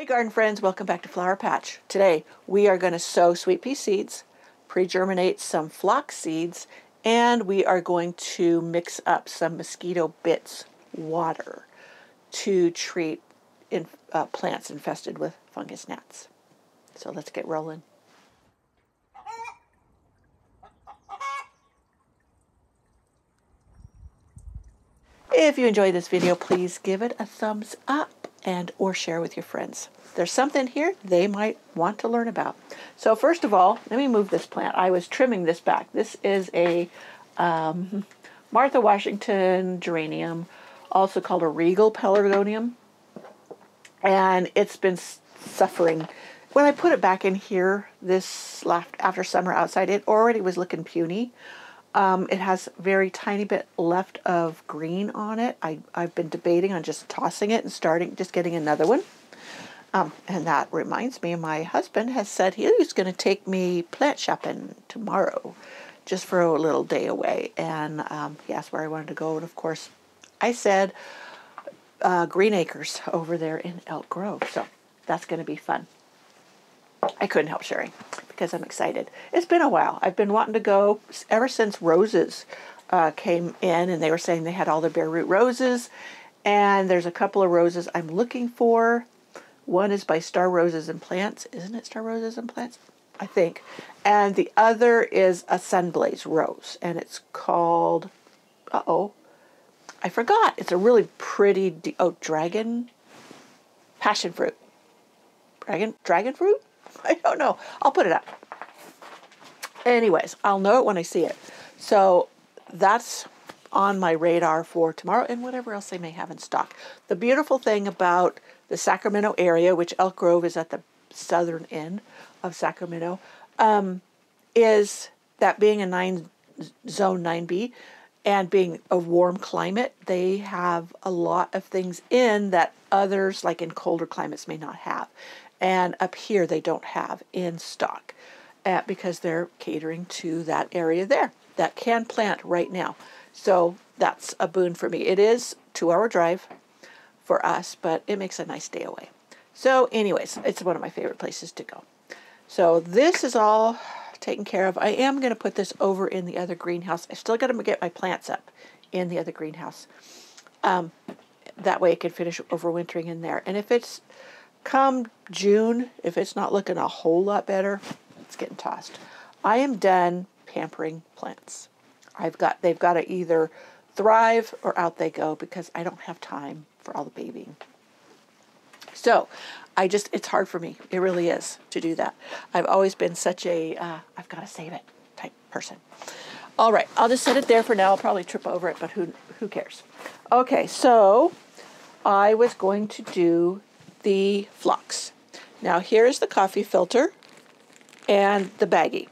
Hey garden friends, welcome back to Flower Patch. Today we are going to sow sweet pea seeds, pre-germinate some phlox seeds, and we are going to mix up some mosquito bits water to treat in, uh, plants infested with fungus gnats. So let's get rolling. If you enjoyed this video, please give it a thumbs up and or share with your friends. There's something here they might want to learn about. So first of all, let me move this plant. I was trimming this back. This is a um, Martha Washington geranium, also called a regal pelargonium. And it's been suffering. When I put it back in here this after summer outside, it already was looking puny. Um, it has very tiny bit left of green on it. I, I've been debating on just tossing it and starting, just getting another one. Um, and that reminds me, my husband has said he's going to take me plant shopping tomorrow, just for a little day away. And um, he asked where I wanted to go. And of course, I said uh, Green Acres over there in Elk Grove. So that's going to be fun. I couldn't help sharing because I'm excited. It's been a while. I've been wanting to go ever since roses uh, came in and they were saying they had all the bare root roses. And there's a couple of roses I'm looking for. One is by Star Roses and Plants. Isn't it Star Roses and Plants? I think. And the other is a Sunblaze Rose. And it's called, uh-oh, I forgot. It's a really pretty, oh, Dragon, Passion Fruit. Dragon, Dragon Fruit? I don't know. I'll put it up. Anyways, I'll know it when I see it. So that's on my radar for tomorrow and whatever else they may have in stock. The beautiful thing about the Sacramento area, which Elk Grove is at the southern end of Sacramento, um, is that being a nine zone 9B and being a warm climate, they have a lot of things in that others, like in colder climates, may not have. And up here, they don't have in stock uh, because they're catering to that area there that can plant right now. So that's a boon for me. It is two hour drive for us, but it makes a nice day away. So anyways, it's one of my favorite places to go. So this is all taken care of. I am going to put this over in the other greenhouse. I still got to get my plants up in the other greenhouse. Um, that way it can finish overwintering in there. And if it's come June, if it's not looking a whole lot better, it's getting tossed. I am done pampering plants. I've got they've got to either thrive or out they go because I don't have time for all the babying. So, I just it's hard for me. It really is to do that. I've always been such a uh, I've got to save it type person. All right, I'll just set it there for now. I'll probably trip over it, but who who cares? Okay, so I was going to do the phlox. Now here's the coffee filter and the baggie.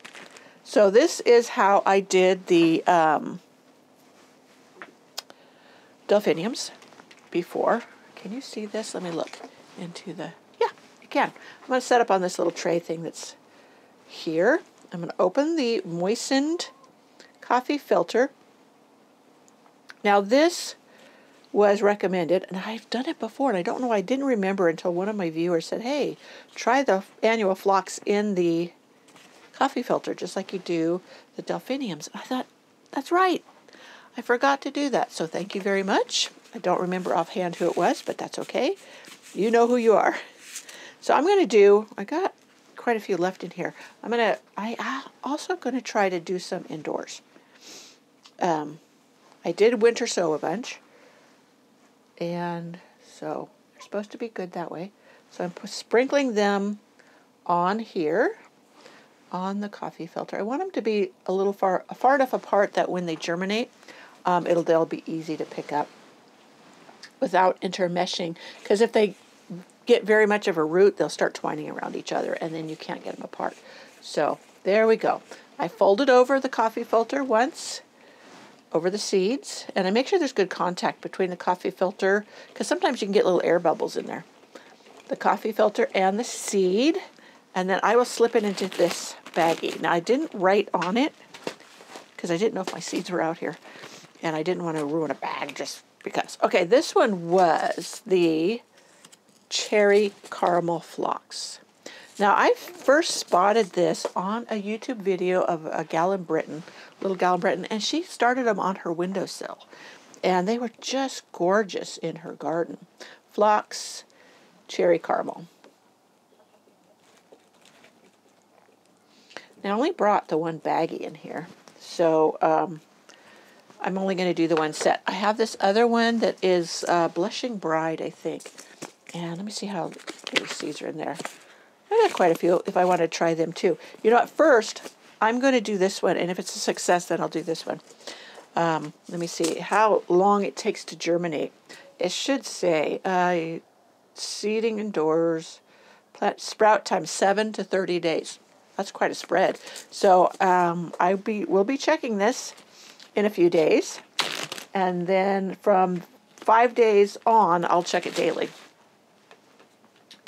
So this is how I did the um, delphiniums before. Can you see this? Let me look into the, yeah, you can. I'm going to set up on this little tray thing that's here. I'm going to open the moistened coffee filter. Now this was recommended, and I've done it before, and I don't know, I didn't remember until one of my viewers said, hey, try the annual phlox in the coffee filter, just like you do the delphiniums. I thought, that's right. I forgot to do that, so thank you very much. I don't remember offhand who it was, but that's okay. You know who you are. So I'm going to do, I got quite a few left in here. I'm going to, I also going to try to do some indoors. Um, I did winter sow a bunch. And so they're supposed to be good that way. So I'm sprinkling them on here on the coffee filter. I want them to be a little far far enough apart that when they germinate, um, it'll they'll be easy to pick up without intermeshing. Because if they get very much of a root, they'll start twining around each other, and then you can't get them apart. So there we go. I folded over the coffee filter once over the seeds, and I make sure there's good contact between the coffee filter, because sometimes you can get little air bubbles in there. The coffee filter and the seed, and then I will slip it into this baggie. Now I didn't write on it, because I didn't know if my seeds were out here, and I didn't want to ruin a bag just because. Okay, this one was the Cherry Caramel Phlox. Now, I first spotted this on a YouTube video of a gal in Britain, little gal in Britain, and she started them on her windowsill. And they were just gorgeous in her garden. Phlox, cherry caramel. Now, I only brought the one baggie in here, so um, I'm only going to do the one set. I have this other one that is uh, Blushing Bride, I think. And let me see how many seeds are in there. I got quite a few if I want to try them too. You know, at first, I'm going to do this one, and if it's a success, then I'll do this one. Um, let me see how long it takes to germinate. It should say uh, seeding indoors, plant sprout time 7 to 30 days. That's quite a spread. So um, I be will be checking this in a few days, and then from five days on, I'll check it daily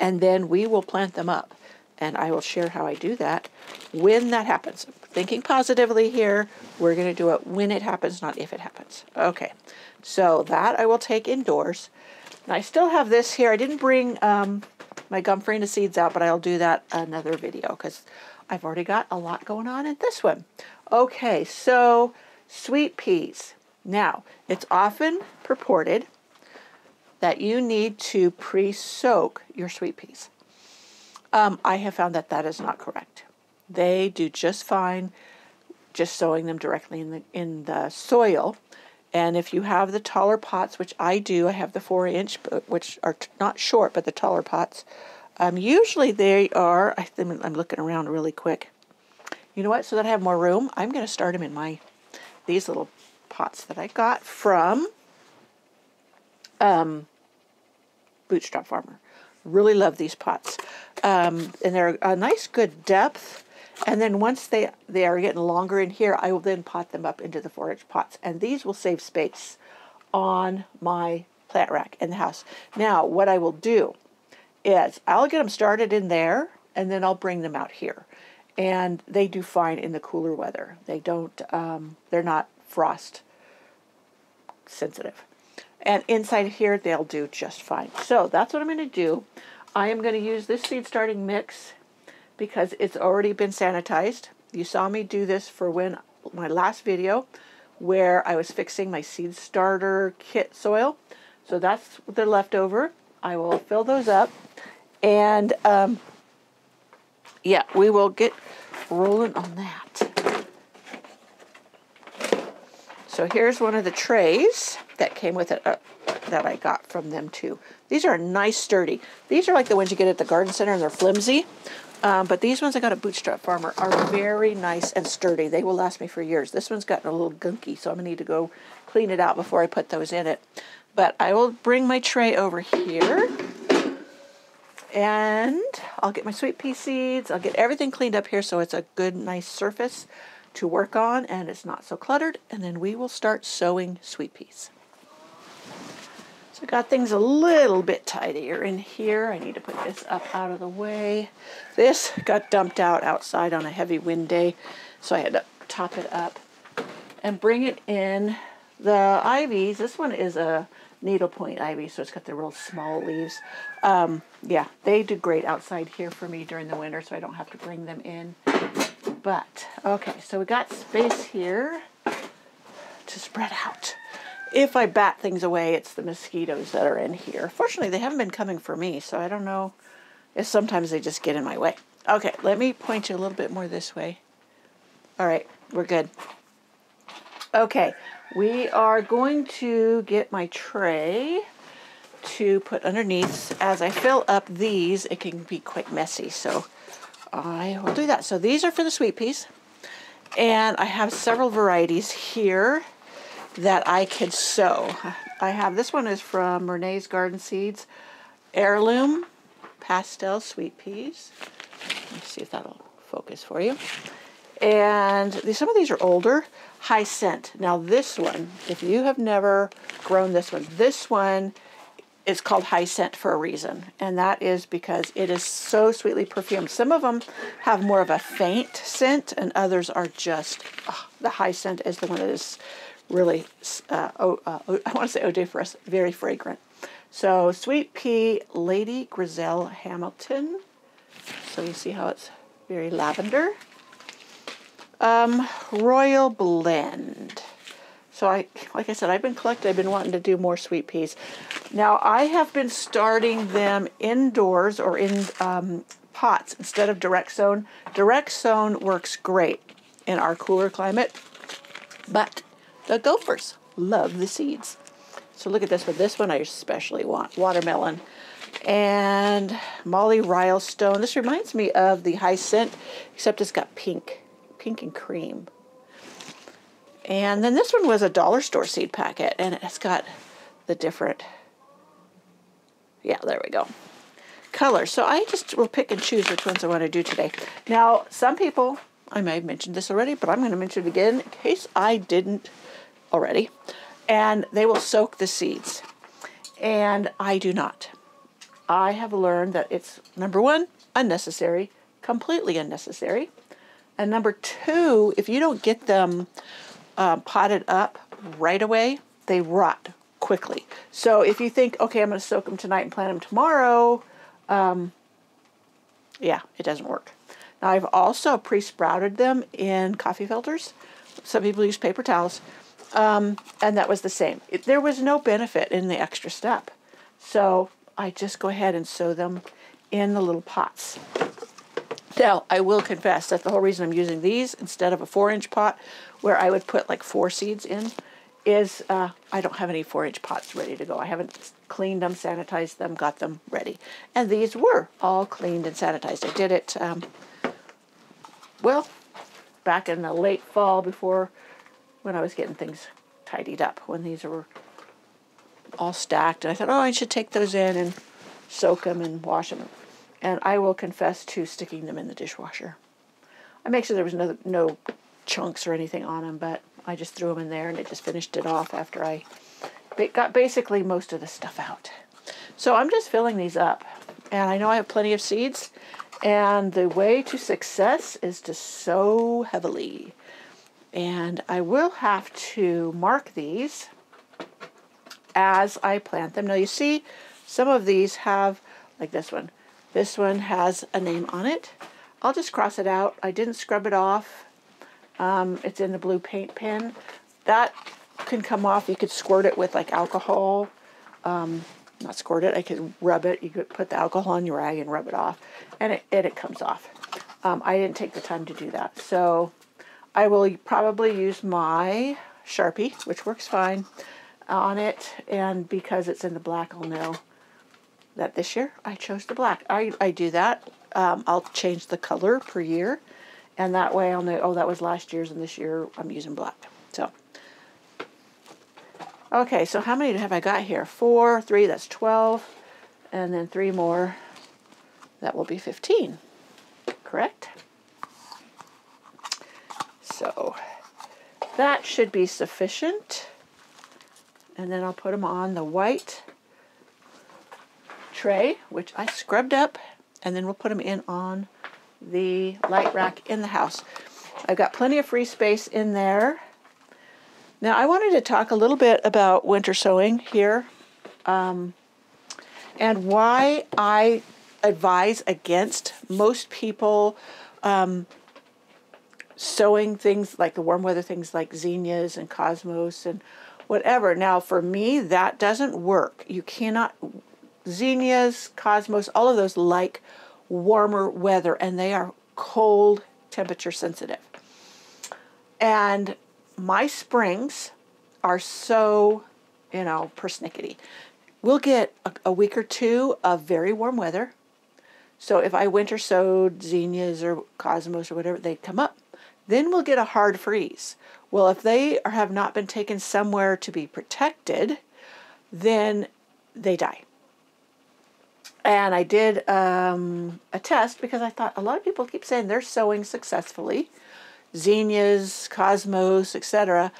and then we will plant them up. And I will share how I do that when that happens. Thinking positively here, we're going to do it when it happens, not if it happens. Okay, so that I will take indoors. And I still have this here. I didn't bring um, my Gomphrena seeds out, but I'll do that another video because I've already got a lot going on in this one. Okay, so sweet peas. Now, it's often purported that you need to pre-soak your sweet peas. Um, I have found that that is not correct. They do just fine just sowing them directly in the in the soil. And if you have the taller pots, which I do, I have the four inch, which are not short, but the taller pots. Um, usually they are. I I'm looking around really quick. You know what? So that I have more room, I'm going to start them in my these little pots that I got from um, Bootstrap Farmer. Really love these pots. Um, and they're a nice good depth. And then once they, they are getting longer in here, I will then pot them up into the 4-inch pots. And these will save space on my plant rack in the house. Now, what I will do is I'll get them started in there, and then I'll bring them out here. And they do fine in the cooler weather. They don't, um, they're not frost sensitive. And inside here, they'll do just fine. So that's what I'm going to do. I am going to use this seed starting mix because it's already been sanitized. You saw me do this for when my last video where I was fixing my seed starter kit soil. So that's the leftover. I will fill those up. And um, yeah, we will get rolling on that. So here's one of the trays that came with it uh, that I got from them too. These are nice sturdy. These are like the ones you get at the garden center and they're flimsy. Um, but these ones I got at Bootstrap Farmer are very nice and sturdy. They will last me for years. This one's gotten a little gunky, so I'm going to need to go clean it out before I put those in it. But I will bring my tray over here. And I'll get my sweet pea seeds. I'll get everything cleaned up here so it's a good, nice surface to work on and it's not so cluttered. And then we will start sowing sweet peas. So got things a little bit tidier in here. I need to put this up out of the way. This got dumped out outside on a heavy wind day, so I had to top it up and bring it in. The ivies, this one is a needlepoint ivy, so it's got the real small leaves. Um, yeah, they do great outside here for me during the winter, so I don't have to bring them in. But, okay, so we got space here to spread out if I bat things away, it's the mosquitoes that are in here. Fortunately, they haven't been coming for me, so I don't know if sometimes they just get in my way. Okay, let me point you a little bit more this way. All right, we're good. Okay, we are going to get my tray to put underneath. As I fill up these, it can be quite messy, so I will do that. So these are for the sweet peas, and I have several varieties here that I could sow. I have this one is from Renee's Garden Seeds, heirloom pastel sweet peas. Let's see if that'll focus for you. And some of these are older, high scent. Now this one, if you have never grown this one, this one is called high scent for a reason, and that is because it is so sweetly perfumed. Some of them have more of a faint scent, and others are just, oh, the high scent is the one that is really, uh, oh, uh, I want to say odoriferous, very fragrant. So Sweet Pea Lady Grisel Hamilton. So you see how it's very lavender. Um, Royal Blend. So I, like I said, I've been collecting, I've been wanting to do more sweet peas. Now I have been starting them indoors or in um, pots instead of direct sown. Direct sown works great in our cooler climate, but the gophers love the seeds. So look at this one. This one I especially want. Watermelon. And Mollie Rilstone. This reminds me of the High Scent, except it's got pink. Pink and cream. And then this one was a dollar store seed packet, and it's got the different, yeah, there we go, colors. So I just will pick and choose which ones I want to do today. Now, some people, I may have mentioned this already, but I'm going to mention it again in case I didn't already and they will soak the seeds. And I do not. I have learned that it's number one, unnecessary, completely unnecessary. And number two, if you don't get them uh, potted up right away, they rot quickly. So if you think, okay, I'm going to soak them tonight and plant them tomorrow, um, yeah, it doesn't work. Now I've also pre-sprouted them in coffee filters. Some people use paper towels. Um, and that was the same. It, there was no benefit in the extra step. So I just go ahead and sow them in the little pots. Now, I will confess that the whole reason I'm using these instead of a four inch pot where I would put like four seeds in is uh, I don't have any four inch pots ready to go. I haven't cleaned them, sanitized them, got them ready. And these were all cleaned and sanitized. I did it, um, well, back in the late fall before when I was getting things tidied up, when these were all stacked. And I thought, oh, I should take those in and soak them and wash them. And I will confess to sticking them in the dishwasher. I make sure there was no, no chunks or anything on them, but I just threw them in there and it just finished it off after I got basically most of the stuff out. So I'm just filling these up. And I know I have plenty of seeds. And the way to success is to sow heavily. And I will have to mark these as I plant them. Now you see some of these have, like this one, this one has a name on it. I'll just cross it out. I didn't scrub it off. Um, it's in the blue paint pen. That can come off. You could squirt it with like alcohol. Um, not squirt it, I could rub it. You could put the alcohol on your rag and rub it off, and it, and it comes off. Um, I didn't take the time to do that. So I will probably use my Sharpie, which works fine, on it. And because it's in the black, I'll know that this year I chose the black. I, I do that. Um, I'll change the color per year. And that way I'll know, oh, that was last year's and this year I'm using black. So, okay, so how many have I got here? Four, three, that's 12. And then three more, that will be 15. Correct? So that should be sufficient. And then I'll put them on the white tray, which I scrubbed up, and then we'll put them in on the light rack in the house. I've got plenty of free space in there. Now I wanted to talk a little bit about winter sowing here um, and why I advise against most people um, sowing things like the warm weather things like zinnias and cosmos and whatever. Now, for me, that doesn't work. You cannot, zinnias, cosmos, all of those like warmer weather and they are cold temperature sensitive. And my springs are so, you know, persnickety. We'll get a, a week or two of very warm weather. So if I winter sowed zinnias or cosmos or whatever, they'd come up. Then we'll get a hard freeze. Well, if they have not been taken somewhere to be protected, then they die. And I did um, a test because I thought a lot of people keep saying they're sowing successfully, zinnias, cosmos, etc.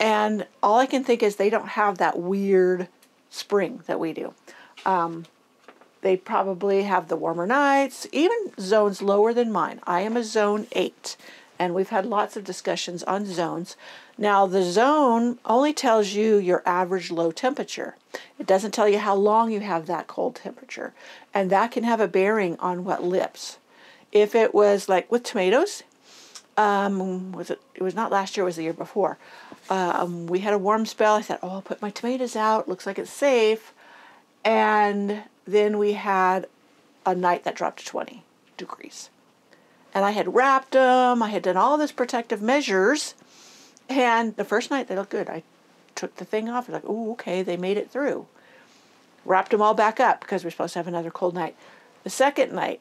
And all I can think is they don't have that weird spring that we do. Um, they probably have the warmer nights, even zones lower than mine. I am a zone 8 and we've had lots of discussions on zones. Now, the zone only tells you your average low temperature. It doesn't tell you how long you have that cold temperature, and that can have a bearing on what lips. If it was like with tomatoes, um, was it? It was not last year. It was the year before. Um, we had a warm spell. I said, "Oh, I'll put my tomatoes out. Looks like it's safe." And then we had a night that dropped to 20 degrees. And I had wrapped them. I had done all this protective measures. And the first night they looked good. I took the thing off. Like, "Oh, okay, they made it through." Wrapped them all back up because we're supposed to have another cold night. The second night,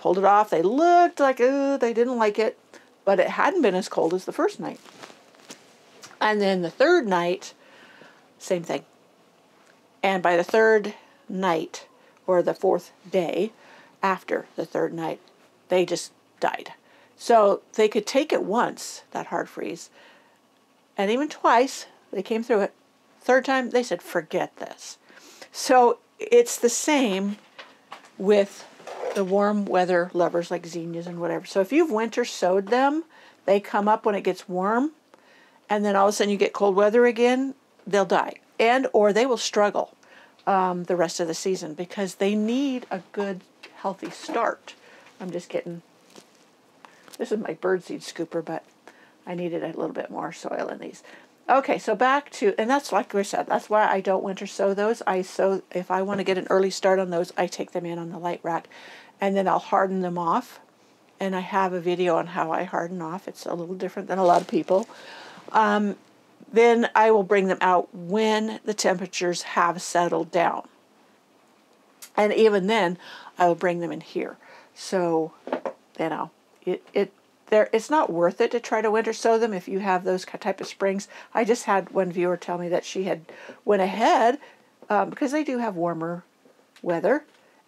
pulled it off. They looked like, oh, they didn't like it, but it hadn't been as cold as the first night. And then the third night, same thing. And by the third night, or the fourth day after the third night, they just died. So they could take it once, that hard freeze, and even twice, they came through it. Third time, they said, forget this. So it's the same with the warm weather lovers like zinnias and whatever. So if you've winter sowed them, they come up when it gets warm, and then all of a sudden you get cold weather again, they'll die, and or they will struggle um, the rest of the season because they need a good, healthy start. I'm just getting. This is my birdseed scooper, but I needed a little bit more soil in these. Okay, so back to, and that's like I said, that's why I don't winter sow those. I sow, if I want to get an early start on those, I take them in on the light rack and then I'll harden them off. And I have a video on how I harden off. It's a little different than a lot of people. Um, then I will bring them out when the temperatures have settled down. And even then, I will bring them in here. So, you know, it, it there it's not worth it to try to winter sow them if you have those type of springs. I just had one viewer tell me that she had went ahead um, because they do have warmer weather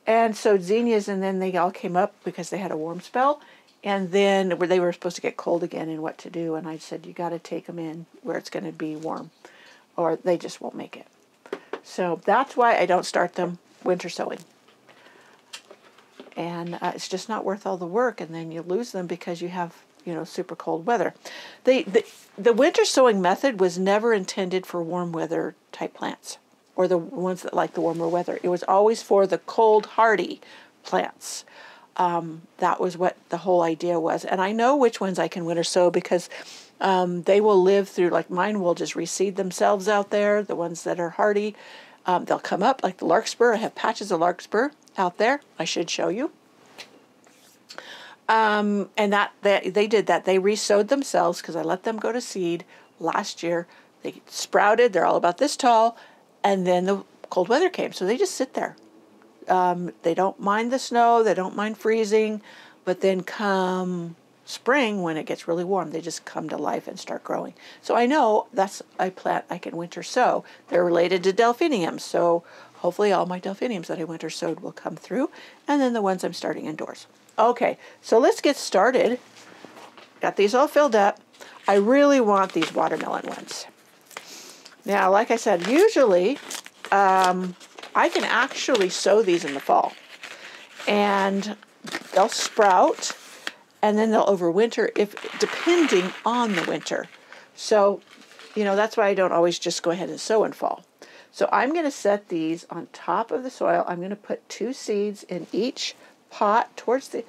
and so zinnias, and then they all came up because they had a warm spell. And then they were supposed to get cold again and what to do. And I said, you got to take them in where it's going to be warm or they just won't make it. So that's why I don't start them winter sowing. And uh, it's just not worth all the work. And then you lose them because you have, you know, super cold weather. The, the, the winter sowing method was never intended for warm weather type plants or the ones that like the warmer weather. It was always for the cold hardy plants. Um, that was what the whole idea was. And I know which ones I can winter sow because um, they will live through, like mine will just reseed themselves out there, the ones that are hardy. Um, they'll come up like the larkspur. I have patches of larkspur out there. I should show you. Um, and that, that they did that. They resowed themselves because I let them go to seed last year. They sprouted. They're all about this tall and then the cold weather came, so they just sit there. Um, they don't mind the snow, they don't mind freezing, but then come spring when it gets really warm, they just come to life and start growing. So I know that's a plant I can winter sow. They're related to delphiniums, so hopefully all my delphiniums that I winter sowed will come through, and then the ones I'm starting indoors. Okay, so let's get started. Got these all filled up. I really want these watermelon ones. Now, like I said, usually um, I can actually sow these in the fall. And they'll sprout and then they'll overwinter if depending on the winter. So, you know, that's why I don't always just go ahead and sow in fall. So I'm going to set these on top of the soil. I'm going to put two seeds in each pot towards the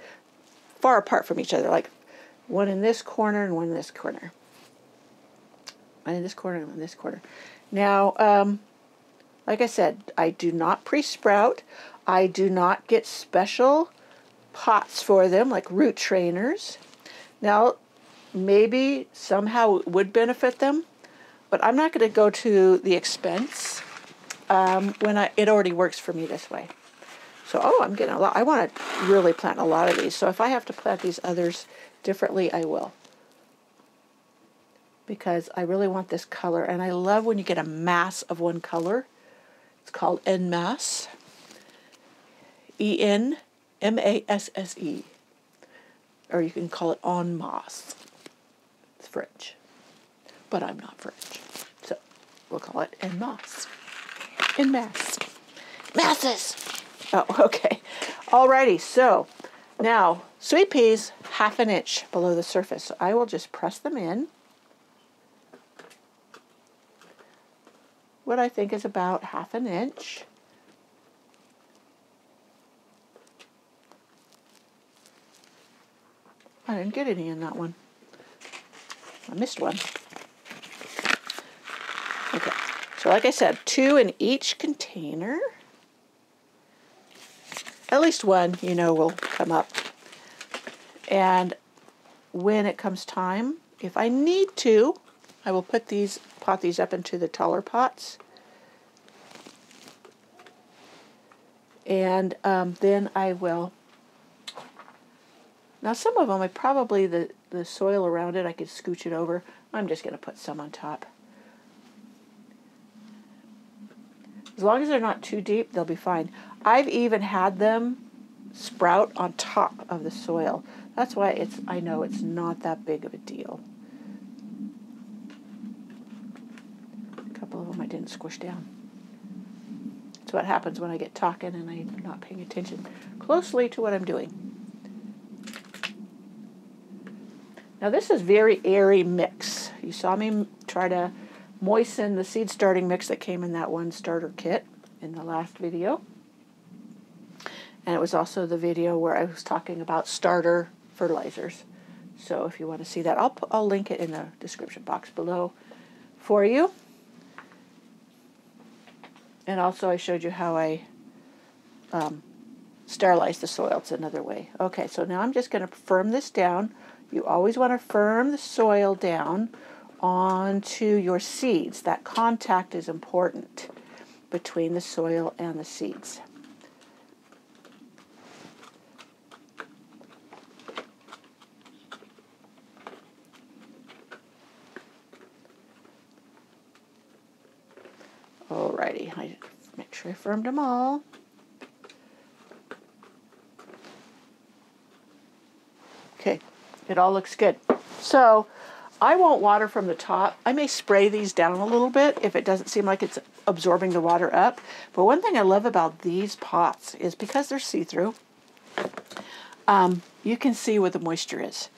far apart from each other, like one in this corner and one in this corner one in this corner and one in this corner. Now, um, like I said, I do not pre-sprout. I do not get special pots for them, like root trainers. Now, maybe somehow it would benefit them, but I'm not going to go to the expense um, when I, it already works for me this way. So, oh, I'm getting a lot. I want to really plant a lot of these. So if I have to plant these others differently, I will because I really want this color. And I love when you get a mass of one color. It's called en masse. E-N-M-A-S-S-E. Or you can call it en masse. It's French. But I'm not French. So we'll call it en masse. En mass. Masses! Oh, okay. Alrighty, so now Sweet peas, half an inch below the surface. So I will just press them in. What I think is about half an inch. I didn't get any in that one. I missed one. Okay, so like I said, two in each container. At least one, you know, will come up. And when it comes time, if I need to, I will put these, pot these up into the taller pots. And um, then I will, now some of them, I probably, the, the soil around it, I could scooch it over. I'm just going to put some on top. As long as they're not too deep, they'll be fine. I've even had them sprout on top of the soil. That's why it's I know it's not that big of a deal. A couple of them I didn't squish down. That's what happens when I get talking and I'm not paying attention closely to what I'm doing. Now this is very airy mix. You saw me try to moisten the seed starting mix that came in that one starter kit in the last video. And it was also the video where I was talking about starter fertilizers. So if you want to see that, I'll, I'll link it in the description box below for you. And also I showed you how I um, sterilize the soil. It's another way. Okay, so now I'm just going to firm this down. You always want to firm the soil down onto your seeds. That contact is important between the soil and the seeds. Alrighty, I make sure I firmed them all. Okay, it all looks good. So I won't water from the top. I may spray these down a little bit if it doesn't seem like it's absorbing the water up. But one thing I love about these pots is because they're see-through, um, you can see where the moisture is.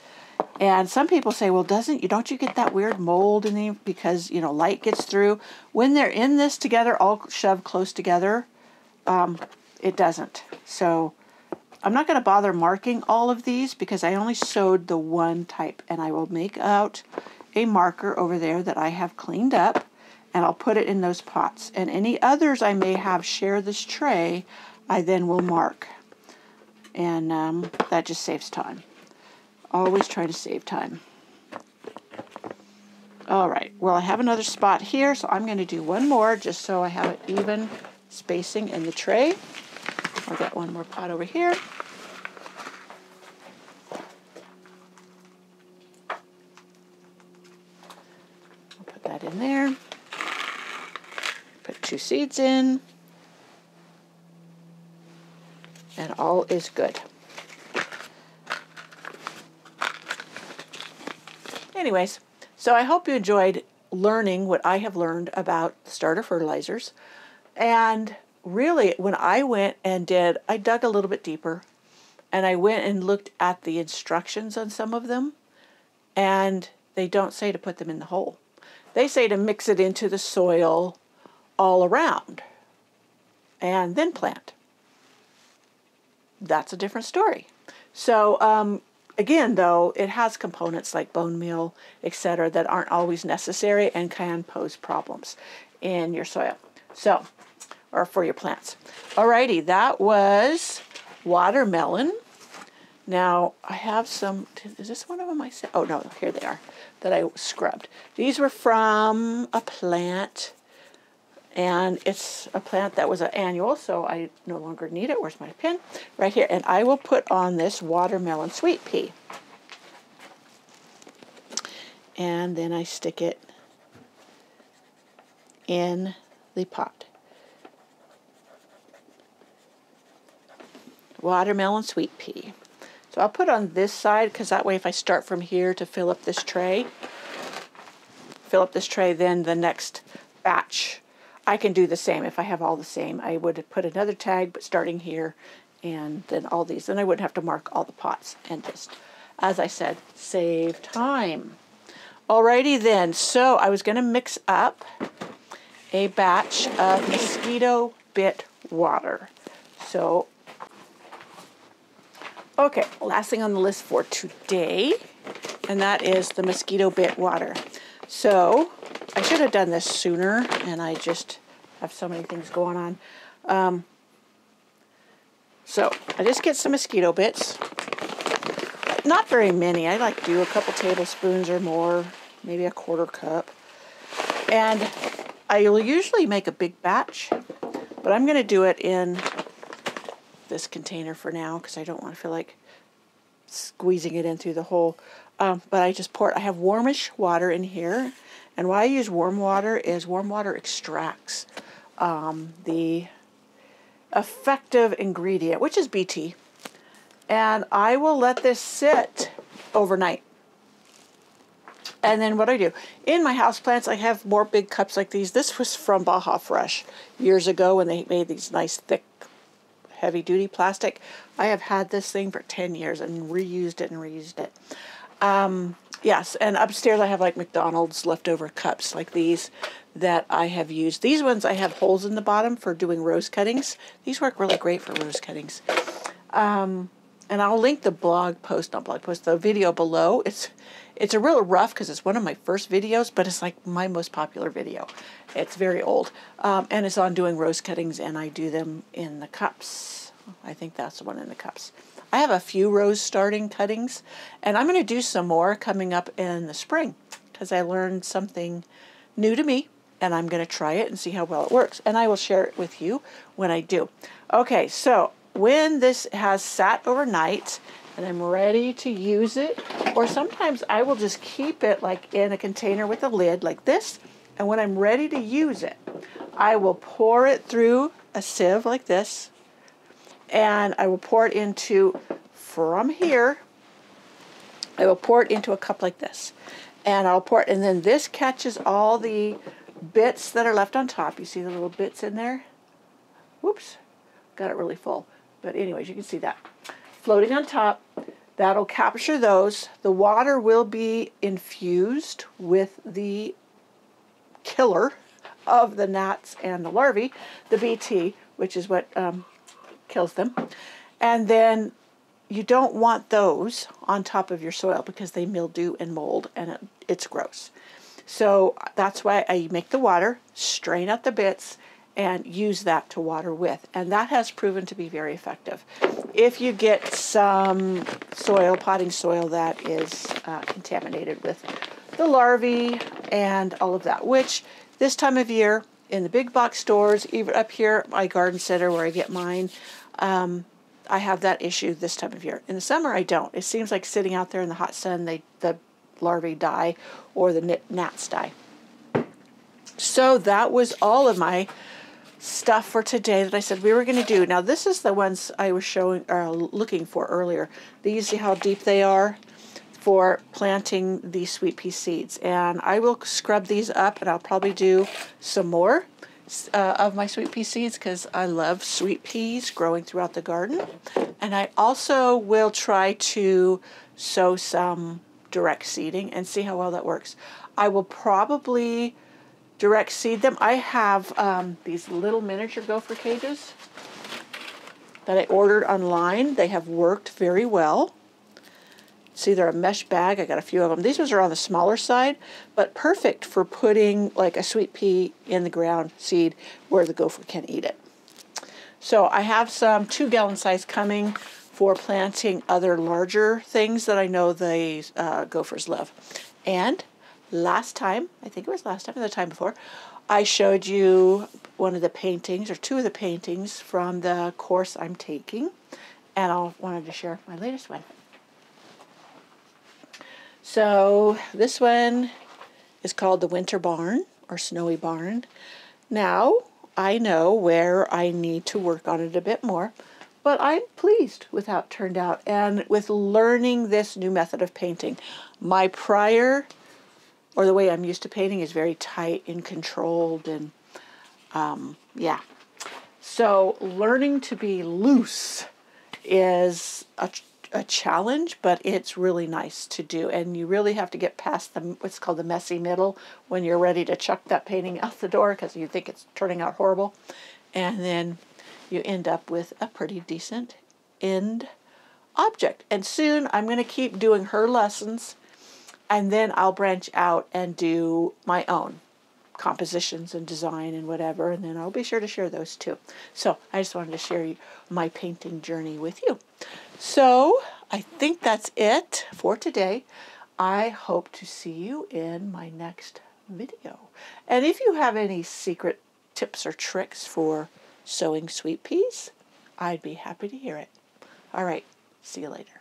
And some people say, well, doesn't you don't you get that weird mold in them because you know light gets through? When they're in this together, all shoved close together, um, it doesn't. So I'm not going to bother marking all of these because I only sowed the one type, and I will make out a marker over there that I have cleaned up, and I'll put it in those pots. And any others I may have share this tray, I then will mark, and um, that just saves time. Always try to save time. All right, well, I have another spot here, so I'm going to do one more just so I have it even spacing in the tray. I'll get one more pot over here. I'll put that in there. Put two seeds in. And all is good. anyways, so I hope you enjoyed learning what I have learned about starter fertilizers. And really, when I went and did, I dug a little bit deeper and I went and looked at the instructions on some of them, and they don't say to put them in the hole. They say to mix it into the soil all around and then plant. That's a different story. So um, Again, though, it has components like bone meal, etc., that aren't always necessary and can pose problems in your soil. So, or for your plants. Alrighty, that was watermelon. Now, I have some, is this one of them I said? Oh, no, here they are, that I scrubbed. These were from a plant and it's a plant that was an annual, so I no longer need it. Where's my pin? Right here. And I will put on this watermelon sweet pea. And then I stick it in the pot. Watermelon sweet pea. So I'll put on this side because that way if I start from here to fill up this tray, fill up this tray, then the next batch I can do the same if I have all the same. I would put another tag, but starting here and then all these. Then I wouldn't have to mark all the pots and just, as I said, save time. Alrighty then, so I was going to mix up a batch of mosquito bit water. So, okay, last thing on the list for today, and that is the mosquito bit water. So, I should have done this sooner, and I just have so many things going on. Um, so, I just get some mosquito bits. Not very many. I like to do a couple tablespoons or more, maybe a quarter cup. And I'll usually make a big batch, but I'm going to do it in this container for now because I don't want to feel like squeezing it in through the hole. Um, but I just pour it. I have warmish water in here. And why I use warm water is warm water extracts um, the effective ingredient, which is BT. And I will let this sit overnight. And then what I do, in my house plants, I have more big cups like these. This was from Baja Fresh years ago when they made these nice thick, heavy duty plastic. I have had this thing for 10 years and reused it and reused it. Um, yes, and upstairs I have like McDonald's leftover cups like these that I have used. These ones I have holes in the bottom for doing rose cuttings. These work really great for rose cuttings. Um, and I'll link the blog post, not blog post, the video below. It's it's a real rough because it's one of my first videos, but it's like my most popular video. It's very old. Um, and it's on doing rose cuttings, and I do them in the cups. I think that's the one in the cups. I have a few rose starting cuttings, and I'm going to do some more coming up in the spring because I learned something new to me, and I'm going to try it and see how well it works. And I will share it with you when I do. Okay, so when this has sat overnight, and I'm ready to use it. Or sometimes I will just keep it like in a container with a lid like this. And when I'm ready to use it, I will pour it through a sieve like this. And I will pour it into, from here, I will pour it into a cup like this. And I'll pour it, and then this catches all the bits that are left on top. You see the little bits in there? Whoops, got it really full. But anyways, you can see that floating on top. That'll capture those. The water will be infused with the killer of the gnats and the larvae, the BT, which is what um, kills them. And then you don't want those on top of your soil because they mildew and mold and it, it's gross. So that's why I make the water, strain out the bits, and use that to water with. And that has proven to be very effective. If you get some soil, potting soil that is uh, contaminated with the larvae and all of that, which this time of year in the big box stores, even up here at my garden center where I get mine, um, I have that issue this time of year. In the summer, I don't. It seems like sitting out there in the hot sun, they the larvae die or the gnats die. So that was all of my stuff for today that I said we were going to do. Now this is the ones I was showing or uh, looking for earlier. These see how deep they are for planting the sweet pea seeds. And I will scrub these up and I'll probably do some more uh, of my sweet pea seeds because I love sweet peas growing throughout the garden. And I also will try to sow some direct seeding and see how well that works. I will probably direct seed them. I have um, these little miniature gopher cages that I ordered online. They have worked very well. See, they're a mesh bag. I got a few of them. These ones are on the smaller side, but perfect for putting like a sweet pea in the ground seed where the gopher can eat it. So I have some two gallon size coming for planting other larger things that I know the uh, gophers love. And last time, I think it was last time or the time before, I showed you one of the paintings or two of the paintings from the course I'm taking, and I wanted to share my latest one. So this one is called the Winter Barn or Snowy Barn. Now I know where I need to work on it a bit more, but I'm pleased with how it turned out and with learning this new method of painting. My prior or the way I'm used to painting is very tight and controlled and um, yeah. So learning to be loose is a, a challenge, but it's really nice to do. And you really have to get past the what's called the messy middle when you're ready to chuck that painting out the door because you think it's turning out horrible. And then you end up with a pretty decent end object. And soon I'm going to keep doing her lessons and then I'll branch out and do my own compositions and design and whatever, and then I'll be sure to share those too. So I just wanted to share my painting journey with you. So I think that's it for today. I hope to see you in my next video. And if you have any secret tips or tricks for sowing sweet peas, I'd be happy to hear it. All right, see you later.